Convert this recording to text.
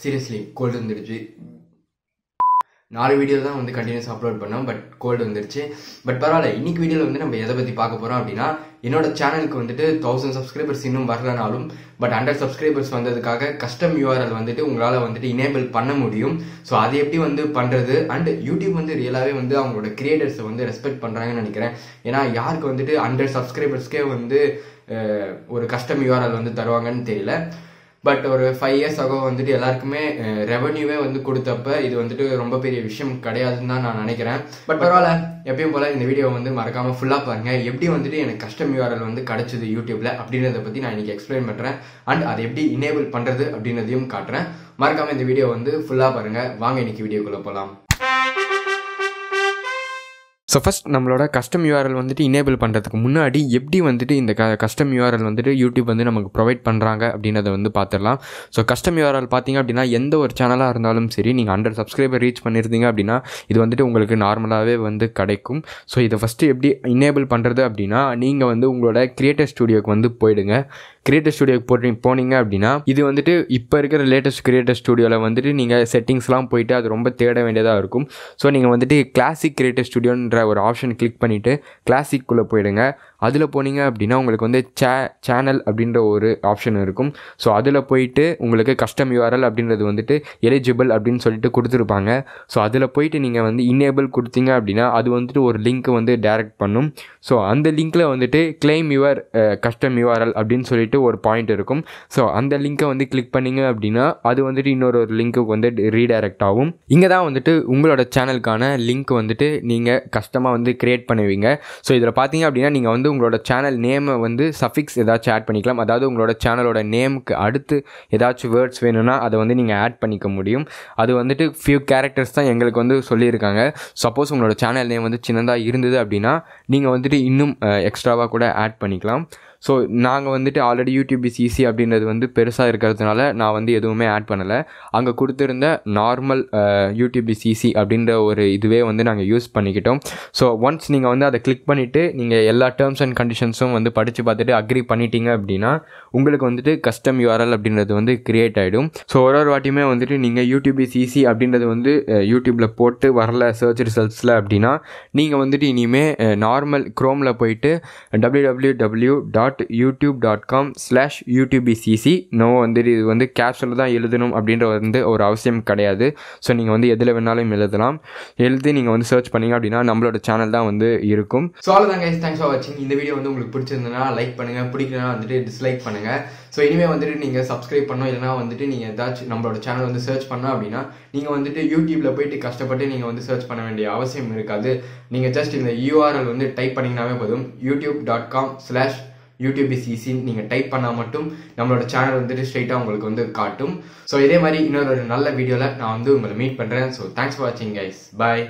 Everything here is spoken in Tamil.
சீரியஸ்லி கோல்டு வந்துடுச்சு நாலு வீடியோ தான் வந்து கண்டினியூஸ் அப்லோட் பண்ணோம் பட் கோல்டு வந்துருச்சு. பட் பரவாயில்ல இன்னைக்கு வீடியோவில் வந்து நம்ம எதை பற்றி பார்க்க போகிறோம் அப்படின்னா என்னோட சேனலுக்கு வந்துட்டு தௌசண்ட் சப்ஸ்கிரைபர்ஸ் இன்னும் வரலனாலும் பட் ஹண்ட்ரட் சப்ஸ்கிரைபர்ஸ் வந்ததுக்காக கஸ்டம் யூஆர்எல் வந்துட்டு உங்களால் வந்துட்டு இனேபிள் பண்ண முடியும். ஸோ அது எப்படி வந்து பண்ணுறது அண்ட் யூடியூப் வந்து ரியலாகவே வந்து அவங்களோட கிரியேட்டர்ஸை வந்து ரெஸ்பெக்ட் பண்ணுறாங்கன்னு நினைக்கிறேன். ஏன்னா யாருக்கு வந்துட்டு ஹண்ட்ரட் சப்ஸ்கிரைபர்ஸ்க்கே வந்து ஒரு கஸ்டம் யூஆர்எல் வந்து தருவாங்கன்னு தெரியல. பட் ஒரு ஃபைவ் இயர்ஸ் ஆகோ வந்துட்டு எல்லாருக்குமே ரெவன்யூவே வந்து கொடுத்தப்ப இது வந்துட்டு ரொம்ப பெரிய விஷயம் கிடையாதுன்னு தான் நான் நினைக்கிறேன். பட் பரவாயில்ல. எப்பயும் போல இந்த வீடியோ வந்து மறக்காம ஃபுல்லா பாருங்க. எப்படி வந்துட்டு எனக்கு கஸ்டம் யூஆர்எல் வந்து கிடைச்சது யூடியூப்ல அப்படின்றத பத்தி நான் இன்னைக்கு எக்ஸ்பிளைன் பண்றேன். அண்ட் அதை எப்படி இனேபிள் பண்றது அப்படின்றதையும் காட்டுறேன். மறக்காம இந்த வீடியோ வந்து ஃபுல்லா பாருங்க. வாங்க இன்னைக்கு வீடியோக்குள்ள போலாம். ஸோ ஃபஸ்ட் நம்மளோட கஸ்டம் யூஆர்எல் வந்துட்டு இனேபிள் பண்ணுறதுக்கு முன்னாடி எப்படி வந்துட்டு இந்த க கஸ்டம் யூஆர்எல் வந்துட்டு யூடியூப் வந்து நமக்கு ப்ரொவைட் பண்ணுறாங்க அப்படின்றத வந்து பார்த்துடலாம் ஸோ கஸ்டம் யூஆர்எல் பார்த்தீங்க அப்படின்னா எந்த ஒரு சேனலாக இருந்தாலும் சரி நீங்கள் ஹண்ட்ரட் சப்ஸ்கிரைபர் ரீச் பண்ணியிருந்தீங்க அப்படின்னா இது வந்துட்டு உங்களுக்கு நார்மலாகவே வந்து கிடைக்கும். ஸோ இதை ஃபஸ்ட்டு எப்படி இனேபிள் பண்ணுறது அப்படின்னா நீங்கள் வந்து உங்களோட க்ரியேட்டர் ஸ்டுடியோக்கு வந்து போயிடுங்க. கிரியேட்டர் ஸ்டுடியோக்கு போட்டு போனீங்க அப்படின்னா இது வந்துட்டு இப்போ இருக்கிற லேட்டஸ்ட் கிரியேட்டர் ஸ்டுடியோவில் வந்துட்டு நீங்கள் செட்டிங்ஸ்லாம் போயிட்டு அது ரொம்ப தேட வேண்டியதாக இருக்கும். ஸோ நீங்கள் வந்துட்டு கிளாசிக் கிரியேட்டர் ஸ்டுடியோன்ற ஒரு ஆப்ஷன் கிளிக் பண்ணிவிட்டு கிளாசிக்குள்ளே போயிடுங்க. அதில் போனீங்க அப்படின்னா உங்களுக்கு வந்து சே சேனல் அப்படின்ற ஒரு ஆப்ஷன் இருக்கும். ஸோ அதில் போயிட்டு உங்களுக்கு கஸ்டம் யூஆர்எல் அப்படின்றது வந்துட்டு எலிஜிபிள் அப்படின்னு சொல்லிட்டு கொடுத்துருப்பாங்க. ஸோ அதில் போயிட்டு நீங்கள் வந்து இன்னேபிள் கொடுத்தீங்க அப்படின்னா அது வந்துட்டு ஒரு லிங்க் வந்து டைரக்ட் பண்ணும். ஸோ அந்த லிங்க்கில் வந்துட்டு கிளைம் யுவர் கஸ்டம் யூஆர்எல் அப்படின்னு சொல்லிட்டு ஒரு பாயிண்ட் இருக்கும். ஸோ அந்த லிங்க்கை வந்து கிளிக் பண்ணீங்க அப்படின்னா அது வந்துட்டு இன்னொரு ஒரு லிங்க்குக்கு வந்து ரீடைரக்ட் ஆகும். இங்கே தான் வந்துட்டு உங்களோட சேனலுக்கான லிங்க் வந்துட்டு நீங்கள் கஷ்டமாக வந்து க்ரியேட் பண்ணுவீங்க. ஸோ இதில் பார்த்தீங்க அப்படின்னா நீங்கள் வந்து உங்களோட சேனல் நேமை வந்து சஃபிக்ஸ் ஏதாச்சும் ஆட் பண்ணிக்கலாம். அதாவது உங்களோட சேனலோட நேமுக்கு அடுத்து ஏதாச்சும் வேர்ட்ஸ் வேணும்னா அதை வந்து நீங்கள் ஆட் பண்ணிக்க முடியும். அது வந்துட்டு ஃபியூ கேரக்டர்ஸ் தான் எங்களுக்கு வந்து சொல்லியிருக்காங்க. சப்போஸ் உங்களோட சேனல் நேம் வந்து சின்னதாக இருந்தது அப்படின்னா நீங்கள் வந்துட்டு இன்னும் எக்ஸ்ட்ராவாக கூட ஆட் பண்ணிக்கலாம். ஸோ நாங்கள் வந்துட்டு ஆல்ரெடி யூடியூப் சிசி அப்படின்றது வந்து பெருசாக இருக்கிறதுனால நான் வந்து எதுவுமே ஆட் பண்ணலை. அங்கே கொடுத்துருந்த நார்மல் யூடியூப் uh, சிசி அப்படின்ற ஒரு இதுவே வந்து நாங்கள் யூஸ் பண்ணிக்கிட்டோம். ஸோ ஒன்ஸ் நீங்கள் வந்து அதை கிளிக் பண்ணிவிட்டு நீங்கள் எல்லா டேர்ம்ஸ் அண்ட் கண்டிஷன்ஸும் வந்து படித்து பார்த்துட்டு அக்ரி பண்ணிட்டீங்க அப்படின்னா உங்களுக்கு வந்துட்டு கஸ்டம் யூஆர்எல் அப்படின்றது வந்து கிரியேட் ஆகிடும் ஸோ ஒரு ஒரு வாட்டியுமே வந்துட்டு நீங்கள் யூடியூப் சிசி அப்படின்றது வந்து uh, யூடியூப்பில் போட்டு வரல சர்ச் ரிசல்ட்ஸில் அப்படின்னா நீங்கள் வந்துட்டு இனிமேல் நார்மல் க்ரோமில் போயிட்டு W W W dot YouTube dot com slash YouTube C C no வந்துட்டு இது வந்து கேப்ஷனில் தான் எழுதணும் அப்படின்ற வந்து ஒரு அவசியம் கிடையாது. ஸோ நீங்கள் வந்து எதில் வேணாலும் எழுதலாம். எழுதி நீங்கள் வந்து சர்ச் பண்ணீங்க அப்படின்னா நம்மளோட சேனல் தான் வந்து இருக்கும். ஸோ அவ்வளோதான் கைஸ் தேங்க்ஸ் ஃபார் வாட்சிங் இந்த வீடியோ வந்து உங்களுக்கு பிடிச்சிருந்தனா லைக் பண்ணுங்கள் பிடிக்கலனா வந்துட்டு டிஸ்லைக் பண்ணுங்கள் ஸோ இனிமேல் வந்துட்டு நீங்கள் சப்ஸ்கிரைப் பண்ணோம் இல்லைனா வந்துட்டு நீங்கள் ஏதாச்சும் நம்மளோட சேனல் வந்து சர்ச் பண்ணோம் அப்படின்னா நீங்கள் வந்துட்டு யூடியூப்பில் போயிட்டு கஷ்டப்பட்டு நீங்கள் வந்து சர்ச் பண்ண வேண்டிய அவசியம் இருக்காது. நீங்கள் ஜஸ்ட் இந்த யூஆர்எல் வந்து டைப் பண்ணிங்கனாவே போதும். யூடியூப் டாட் காம் ஸ்லாஷ் யூடியூபிசிசின்னு நீங்கள் டைப் பண்ணால் மட்டும் நம்மளோட சேனல் வந்துட்டு ஸ்ட்ரைட்டாக உங்களுக்கு வந்து காட்டும். ஸோ இதே மாதிரி இன்னொரு நல்ல வீடியோவில் நான் வந்து உங்களை மீட் பண்ணுறேன் ஸோ தேங்க்ஸ் ஃபார் வாட்சிங் கைஸ் பாய்